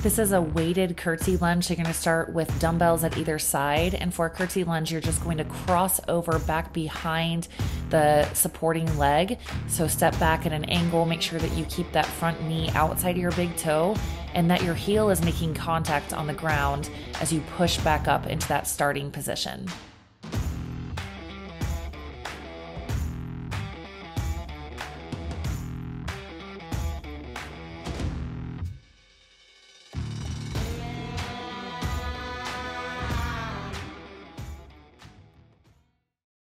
This is a weighted curtsy lunge. You're going to start with dumbbells at either side. And for a curtsy lunge, you're just going to cross over back behind the supporting leg. So step back at an angle, make sure that you keep that front knee outside of your big toe and that your heel is making contact on the ground as you push back up into that starting position.